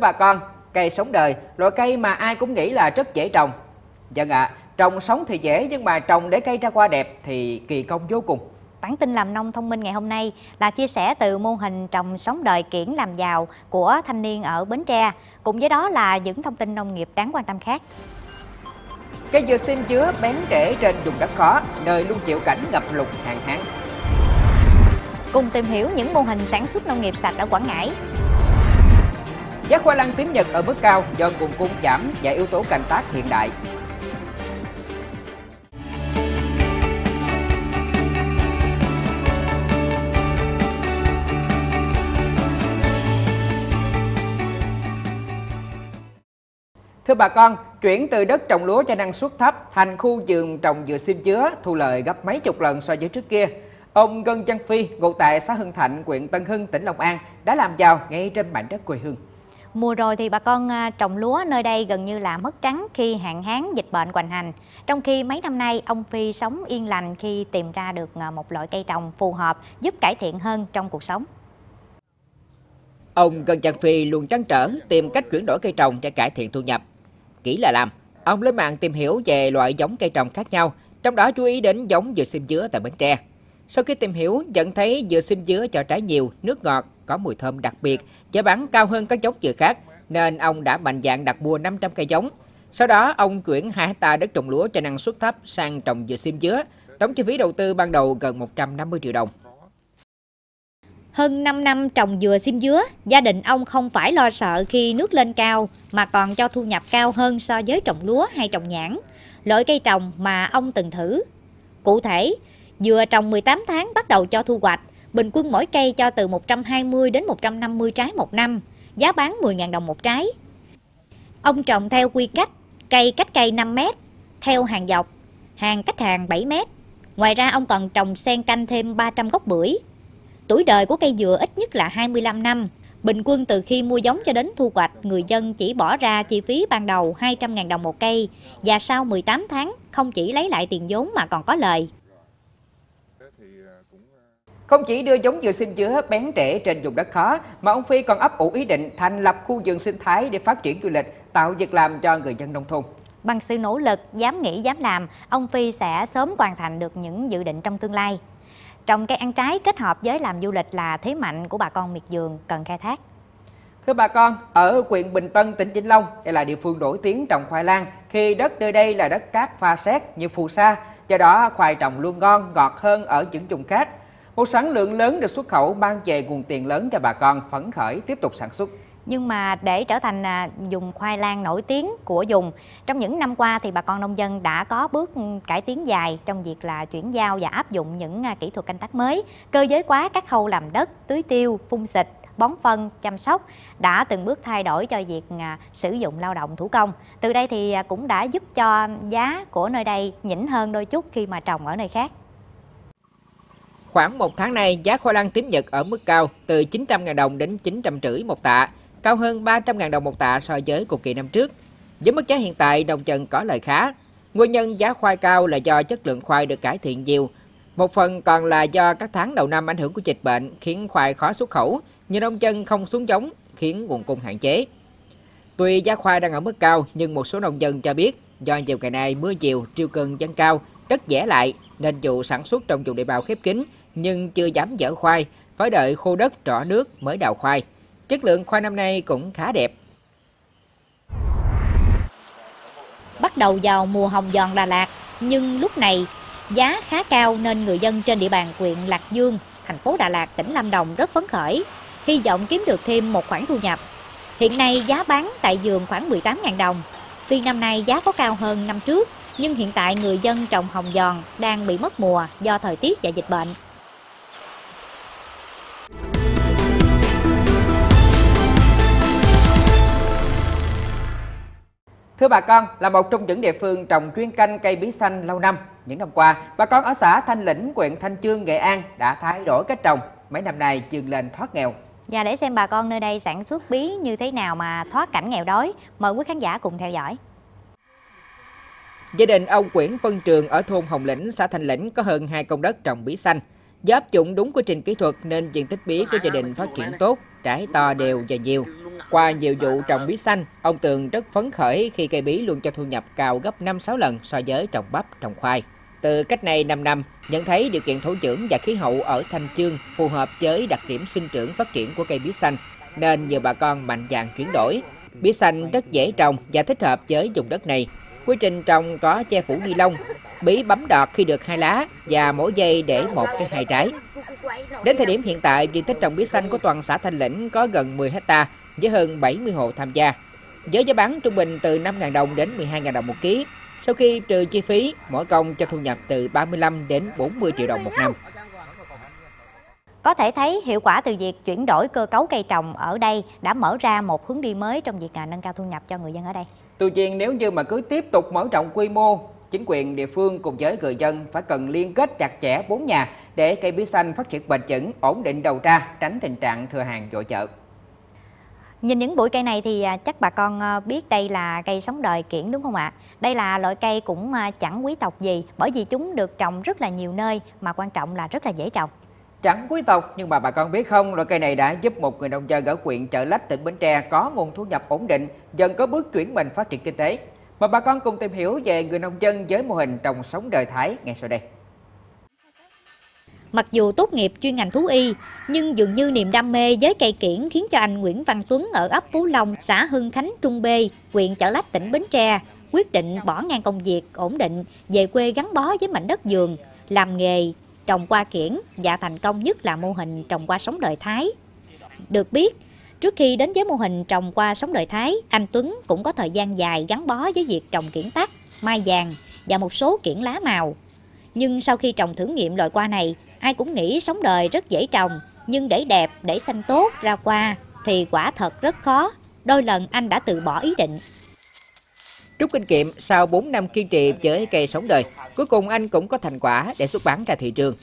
bà con, cây sống đời, loại cây mà ai cũng nghĩ là rất dễ trồng. Vâng ạ, à, trồng sống thì dễ nhưng mà trồng để cây ra hoa đẹp thì kỳ công vô cùng. Bản tin làm nông thông minh ngày hôm nay là chia sẻ từ mô hình trồng sống đời kiển làm giàu của thanh niên ở Bến Tre. Cùng với đó là những thông tin nông nghiệp đáng quan tâm khác. Cây dừa sim chứa bén rễ trên vùng đất khó, nơi luôn chịu cảnh ngập lụt hạn hán. Cùng tìm hiểu những mô hình sản xuất nông nghiệp sạch ở Quảng Ngãi. Giá khoai lang tím Nhật ở mức cao do nguồn cung giảm và yếu tố canh tác hiện đại. Thưa bà con, chuyển từ đất trồng lúa cho năng suất thấp thành khu vườn trồng dừa sim chứa thu lợi gấp mấy chục lần so với trước kia. Ông Ngân Văn Phi, ngụ tại xã Hưng Thạnh, huyện Tân Hưng, tỉnh Long An đã làm giàu ngay trên mảnh đất quê hương. Mùa rồi thì bà con à, trồng lúa nơi đây gần như là mất trắng khi hạn hán dịch bệnh hoành hành. Trong khi mấy năm nay ông Phi sống yên lành khi tìm ra được à, một loại cây trồng phù hợp giúp cải thiện hơn trong cuộc sống. Ông Cần Văn Phi luôn trăn trở tìm cách chuyển đổi cây trồng để cải thiện thu nhập kỹ là làm. Ông lên mạng tìm hiểu về loại giống cây trồng khác nhau, trong đó chú ý đến giống dừa xiêm dứa tại Bến Tre. Sau khi tìm hiểu, nhận thấy dừa xiêm dứa cho trái nhiều, nước ngọt, có mùi thơm đặc biệt, giá bán cao hơn các giống dừa khác, nên ông đã mạnh dạn đặt mua 500 cây giống. Sau đó, ông chuyển 2 hecta đất trồng lúa cho năng suất thấp sang trồng dừa xiêm dứa, tổng chi phí đầu tư ban đầu gần 150 triệu đồng. Hơn 5 năm trồng dừa xiêm dứa, gia đình ông không phải lo sợ khi nước lên cao mà còn cho thu nhập cao hơn so với trồng lúa hay trồng nhãn, loại cây trồng mà ông từng thử. Cụ thể, dừa trồng 18 tháng bắt đầu cho thu hoạch, bình quân mỗi cây cho từ 120 đến 150 trái một năm, giá bán 10.000 đồng một trái. Ông trồng theo quy cách, cây cách cây 5 mét, theo hàng dọc, hàng cách hàng 7 mét. Ngoài ra ông còn trồng xen canh thêm 300 gốc bưởi, Tuổi đời của cây dừa ít nhất là 25 năm. Bình quân từ khi mua giống cho đến thu hoạch, người dân chỉ bỏ ra chi phí ban đầu 200.000 đồng một cây và sau 18 tháng không chỉ lấy lại tiền vốn mà còn có lời. Không chỉ đưa giống dừa sinh chứa bén rễ trên vùng đất khó, mà ông Phi còn ấp ủ ý định thành lập khu vườn sinh thái để phát triển du lịch, tạo việc làm cho người dân nông thôn. Bằng sự nỗ lực, dám nghĩ, dám làm, ông Phi sẽ sớm hoàn thành được những dự định trong tương lai. Trồng cây ăn trái kết hợp với làm du lịch là thế mạnh của bà con miệt vườn cần khai thác. Thưa bà con, ở huyện Bình Tân, tỉnh Vĩnh Long, đây là địa phương nổi tiếng trồng khoai lang khi đất nơi đây là đất cát pha sét như phù sa, do đó khoai trồng luôn ngon, ngọt hơn ở những vùng khác. Một sản lượng lớn được xuất khẩu mang về nguồn tiền lớn cho bà con phấn khởi tiếp tục sản xuất. Nhưng mà để trở thành à, dùng khoai lang nổi tiếng của dùng, trong những năm qua thì bà con nông dân đã có bước cải tiến dài trong việc là chuyển giao và áp dụng những à, kỹ thuật canh tác mới. Cơ giới hóa các khâu làm đất, tưới tiêu, phun xịt, bón phân, chăm sóc đã từng bước thay đổi cho việc à, sử dụng lao động thủ công. Từ đây thì cũng đã giúp cho giá của nơi đây nhỉnh hơn đôi chút khi mà trồng ở nơi khác. Khoảng một tháng nay, giá khoai lang tím Nhật ở mức cao từ 900.000 đồng đến 950 một tạ cao hơn 300.000 đồng một tạ so với cùng kỳ năm trước. Với mức giá hiện tại, nông dân có lợi khá. Nguyên nhân giá khoai cao là do chất lượng khoai được cải thiện nhiều. Một phần còn là do các tháng đầu năm ảnh hưởng của dịch bệnh khiến khoai khó xuất khẩu, nhiều nông dân không xuống giống khiến nguồn cung hạn chế. Tuy giá khoai đang ở mức cao nhưng một số nông dân cho biết do nhiều ngày nay mưa nhiều, triều cường dâng cao, đất dẻ lại nên dù sản xuất trong vùng địa bào khép kín nhưng chưa dám dỡ khoai, phải đợi khô đất trỏ nước mới đào khoai. Chất lượng khoai năm nay cũng khá đẹp. Bắt đầu vào mùa hồng giòn Đà Lạt, nhưng lúc này giá khá cao nên người dân trên địa bàn huyện Lạc Dương, thành phố Đà Lạt, tỉnh Lâm Đồng rất phấn khởi, hy vọng kiếm được thêm một khoản thu nhập. Hiện nay giá bán tại vườn khoảng 18.000 đồng. Tuy năm nay giá có cao hơn năm trước, nhưng hiện tại người dân trồng hồng giòn đang bị mất mùa do thời tiết và dịch bệnh. Thưa bà con, là một trong những địa phương trồng chuyên canh cây bí xanh lâu năm, những năm qua, bà con ở xã Thanh Lĩnh, huyện Thanh Chương, Nghệ An đã thay đổi cách trồng, mấy năm nay vươn lên thoát nghèo. Và để xem bà con nơi đây sản xuất bí như thế nào mà thoát cảnh nghèo đói, mời quý khán giả cùng theo dõi. Gia đình ông Nguyễn Vân Trường ở thôn Hồng Lĩnh, xã Thanh Lĩnh có hơn 2 công đất trồng bí xanh. Do áp dụng đúng quy trình kỹ thuật nên diện tích bí của gia đình phát triển tốt, trái to đều và nhiều. Qua nhiều vụ trồng bí xanh, ông Tường rất phấn khởi khi cây bí luôn cho thu nhập cao gấp 5-6 lần so với trồng bắp, trồng khoai. Từ cách này 5 năm, nhận thấy điều kiện thổ nhưỡng và khí hậu ở Thanh Chương phù hợp với đặc điểm sinh trưởng phát triển của cây bí xanh, nên nhiều bà con mạnh dạn chuyển đổi. Bí xanh rất dễ trồng và thích hợp với vùng đất này. Quy trình trồng có che phủ ni lông, bí bấm đọt khi được hai lá và mỗi dây để một cái hai trái. Đến thời điểm hiện tại, diện tích trồng bí xanh của toàn xã Thanh Lĩnh có gần 10 hecta với hơn 70 hộ tham gia. Với giá bán trung bình từ 5.000 đồng đến 12.000 đồng một ký. Sau khi trừ chi phí, mỗi công cho thu nhập từ 35 đến 40 triệu đồng một năm. Có thể thấy hiệu quả từ việc chuyển đổi cơ cấu cây trồng ở đây đã mở ra một hướng đi mới trong việc nâng cao thu nhập cho người dân ở đây. Tuy nhiên nếu như mà cứ tiếp tục mở rộng quy mô, chính quyền địa phương cùng với người dân phải cần liên kết chặt chẽ bốn nhà để cây bí xanh phát triển bền vững, ổn định đầu ra, tránh tình trạng thừa hàng dội chợ. Nhìn những bụi cây này thì à, chắc bà con à, biết đây là cây sống đời kiển đúng không ạ? Đây là loại cây cũng à, chẳng quý tộc gì bởi vì chúng được trồng rất là nhiều nơi mà quan trọng là rất là dễ trồng. Chẳng quý tộc nhưng mà bà con biết không, loại cây này đã giúp một người nông dân ở huyện Chợ Lách tỉnh Bến Tre có nguồn thu nhập ổn định, dần có bước chuyển mình phát triển kinh tế. Mời bà con cùng tìm hiểu về người nông dân với mô hình trồng sống đời Thái ngay sau đây. Mặc dù tốt nghiệp chuyên ngành thú y, nhưng dường như niềm đam mê với cây kiển khiến cho anh Nguyễn Văn Tuấn ở ấp Phú Long, xã Hưng Khánh, Trung Bê, huyện Chợ Lách, tỉnh Bến Tre, quyết định bỏ ngang công việc ổn định, về quê gắn bó với mảnh đất vườn, làm nghề trồng qua kiển và thành công nhất là mô hình trồng qua sống đời Thái. Được biết, trước khi đến với mô hình trồng qua sống đời Thái, anh Tuấn cũng có thời gian dài gắn bó với việc trồng kiển tắc, mai vàng và một số kiển lá màu. Nhưng sau khi trồng thử nghiệm loại qua này, ai cũng nghĩ sống đời rất dễ trồng, nhưng để đẹp, để xanh tốt ra qua thì quả thật rất khó. Đôi lần anh đã từ bỏ ý định. Rút kinh nghiệm sau 4 năm kiên trì với cây sống đời, cuối cùng anh cũng có thành quả để xuất bán ra thị trường.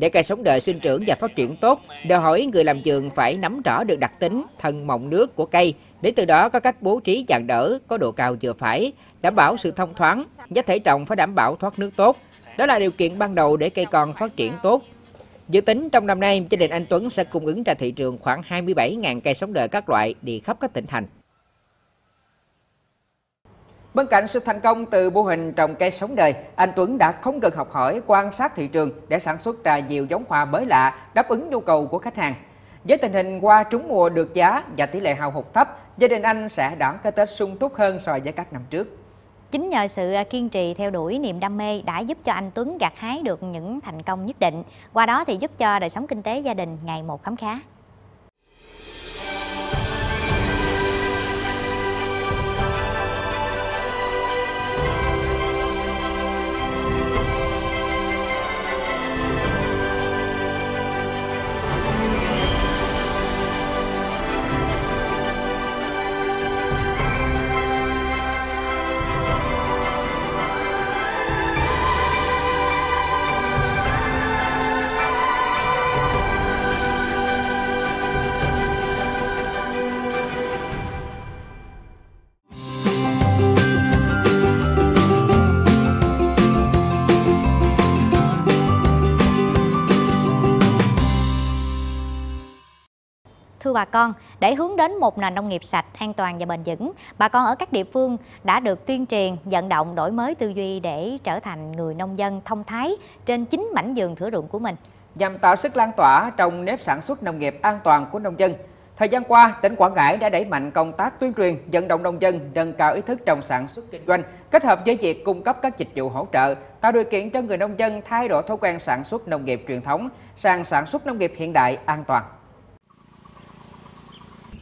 Để cây sống đời sinh trưởng và phát triển tốt, đòi hỏi người làm vườn phải nắm rõ được đặc tính, thân mọng nước của cây, để từ đó có cách bố trí dàn đỡ, có độ cao vừa phải, đảm bảo sự thông thoáng, giá thể trồng phải đảm bảo thoát nước tốt. Đó là điều kiện ban đầu để cây con phát triển tốt, Dự tính trong năm nay, gia đình anh Tuấn sẽ cung ứng ra thị trường khoảng 27.000 cây sống đời các loại đi khắp các tỉnh thành. Bên cạnh sự thành công từ mô hình trồng cây sống đời, anh Tuấn đã không ngừng học hỏi, quan sát thị trường để sản xuất ra nhiều giống hoa mới lạ đáp ứng nhu cầu của khách hàng. Với tình hình hoa trúng mùa được giá và tỷ lệ hao hụt thấp, gia đình anh sẽ đón cái Tết sung túc hơn so với các năm trước. Chính nhờ sự à, kiên trì theo đuổi niềm đam mê đã giúp cho anh Tuấn gặt hái được những thành công nhất định. Qua đó thì giúp cho đời sống kinh tế gia đình ngày một khấm khá. Thưa bà con, để hướng đến một nền nông nghiệp sạch, an toàn và bền vững, bà con ở các địa phương đã được tuyên truyền, vận động đổi mới tư duy để trở thành người nông dân thông thái trên chính mảnh vườn thửa ruộng của mình. Nhằm tạo sức lan tỏa trong nếp sản xuất nông nghiệp an toàn của nông dân, thời gian qua, tỉnh Quảng Ngãi đã đẩy mạnh công tác tuyên truyền, vận động nông dân nâng cao ý thức trong sản xuất kinh doanh, kết hợp với việc cung cấp các dịch vụ hỗ trợ, tạo điều kiện cho người nông dân thay đổi thói quen sản xuất nông nghiệp truyền thống sang sản xuất nông nghiệp hiện đại an toàn.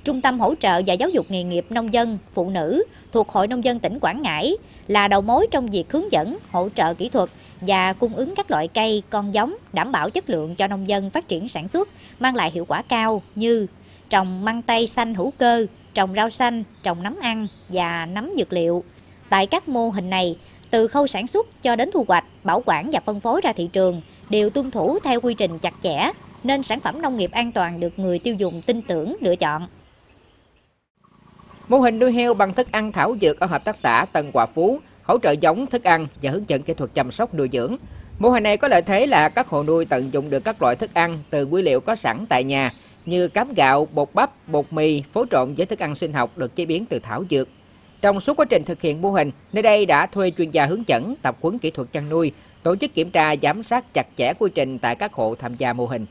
Trung tâm hỗ trợ và giáo dục nghề nghiệp nông dân, phụ nữ thuộc Hội Nông dân tỉnh Quảng Ngãi là đầu mối trong việc hướng dẫn, hỗ trợ kỹ thuật và cung ứng các loại cây, con giống đảm bảo chất lượng cho nông dân phát triển sản xuất, mang lại hiệu quả cao như trồng măng tây xanh hữu cơ, trồng rau xanh, trồng nấm ăn và nấm dược liệu. Tại các mô hình này, từ khâu sản xuất cho đến thu hoạch, bảo quản và phân phối ra thị trường đều tuân thủ theo quy trình chặt chẽ, nên sản phẩm nông nghiệp an toàn được người tiêu dùng tin tưởng lựa chọn. Mô hình nuôi heo bằng thức ăn thảo dược ở hợp tác xã Tân Hòa Phú hỗ trợ giống thức ăn và hướng dẫn kỹ thuật chăm sóc nuôi dưỡng. Mô hình này có lợi thế là các hộ nuôi tận dụng được các loại thức ăn từ nguyên liệu có sẵn tại nhà như cám gạo, bột bắp, bột mì phối trộn với thức ăn sinh học được chế biến từ thảo dược. Trong suốt quá trình thực hiện mô hình, nơi đây đã thuê chuyên gia hướng dẫn, tập huấn kỹ thuật chăn nuôi, tổ chức kiểm tra giám sát chặt chẽ quy trình tại các hộ tham gia mô hình.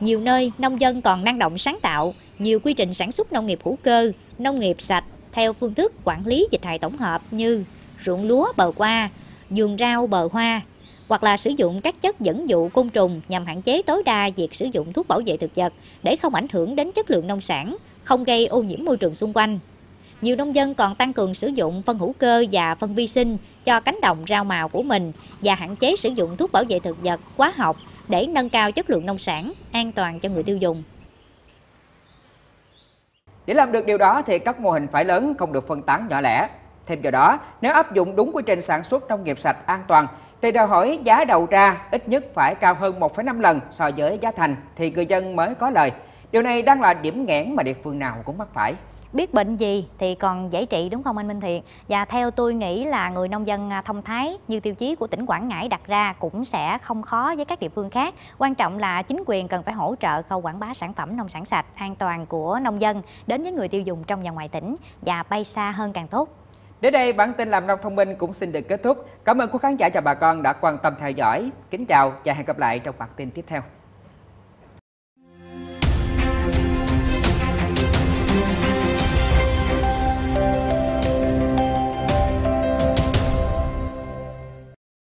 Nhiều nơi nông dân còn năng động sáng tạo, nhiều quy trình sản xuất nông nghiệp hữu cơ, nông nghiệp sạch theo phương thức quản lý dịch hại tổng hợp như ruộng lúa bờ qua, vườn rau bờ hoa, hoặc là sử dụng các chất dẫn dụ côn trùng nhằm hạn chế tối đa việc sử dụng thuốc bảo vệ thực vật để không ảnh hưởng đến chất lượng nông sản, không gây ô nhiễm môi trường xung quanh. Nhiều nông dân còn tăng cường sử dụng phân hữu cơ và phân vi sinh cho cánh đồng rau màu của mình và hạn chế sử dụng thuốc bảo vệ thực vật, hóa học để nâng cao chất lượng nông sản, an toàn cho người tiêu dùng. Để làm được điều đó thì các mô hình phải lớn không được phân tán nhỏ lẻ. Thêm vào đó, nếu áp dụng đúng quy trình sản xuất nông nghiệp sạch an toàn thì đòi hỏi giá đầu ra ít nhất phải cao hơn 1,5 lần so với giá thành thì người dân mới có lời. Điều này đang là điểm nghẽn mà địa phương nào cũng mắc phải biết bệnh gì thì còn dễ trị đúng không anh Minh Thiện? Và theo tôi nghĩ là người nông dân à, thông thái như tiêu chí của tỉnh Quảng Ngãi đặt ra cũng sẽ không khó với các địa phương khác. Quan trọng là chính quyền cần phải hỗ trợ khâu quảng bá sản phẩm nông sản sạch, an toàn của nông dân đến với người tiêu dùng trong và ngoài tỉnh và bay xa hơn càng tốt. Đến đây bản tin làm nông thông minh cũng xin được kết thúc. Cảm ơn quý khán giả và bà con đã quan tâm theo dõi. Kính chào và hẹn gặp lại trong bản tin tiếp theo.